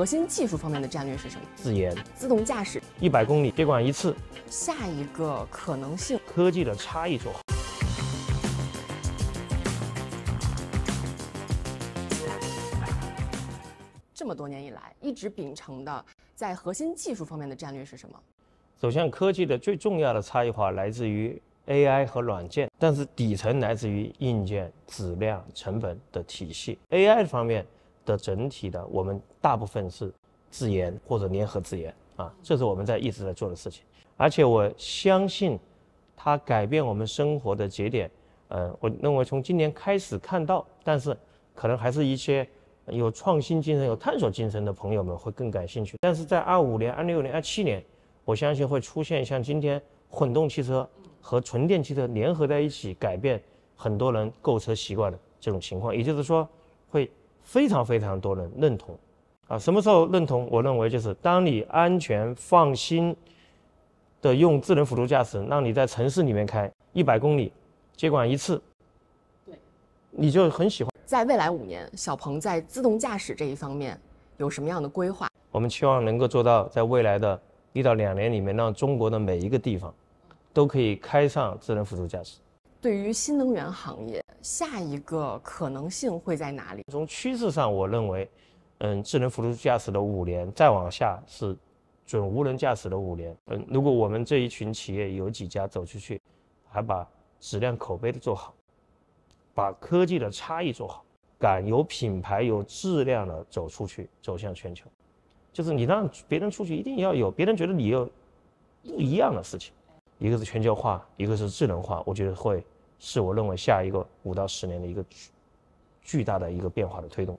核心技术方面的战略是什么？自研，自动驾驶，一百公里接管一次，下一个可能性，科技的差异做好。这么多年以来一直秉承的在核心技术方面的战略是什么？首先科技的最重要的差异化来自于 AI 和软件，但是底层来自于硬件、质量、成本的体系。AI 方面的整体的，我们大部分是自研或者联合自研啊，这是我们在一直在做的事情。而且我相信，它改变我们生活的节点，呃，我认为从今年开始看到，但是可能还是一些有创新精神、有探索精神的朋友们会更感兴趣。但是在二五年、二六年、二七年。我相信会出现像今天混动汽车和纯电汽车联合在一起，改变很多人购车习惯的这种情况。也就是说，会非常非常多人认同。啊，什么时候认同？我认为就是当你安全放心的用智能辅助驾驶，让你在城市里面开一百公里接管一次，对，你就很喜欢。在未来五年，小鹏在自动驾驶这一方面有什么样的规划？我们期望能够做到在未来的。一到两年里面，让中国的每一个地方都可以开上智能辅助驾驶。对于新能源行业，下一个可能性会在哪里？从趋势上，我认为，嗯，智能辅助驾驶的五年，再往下是准无人驾驶的五年。嗯，如果我们这一群企业有几家走出去，还把质量口碑的做好，把科技的差异做好，敢有品牌、有质量的走出去，走向全球。就是你让别人出去，一定要有别人觉得你有不一样的事情。一个是全球化，一个是智能化，我觉得会是我认为下一个五到十年的一个巨大的一个变化的推动。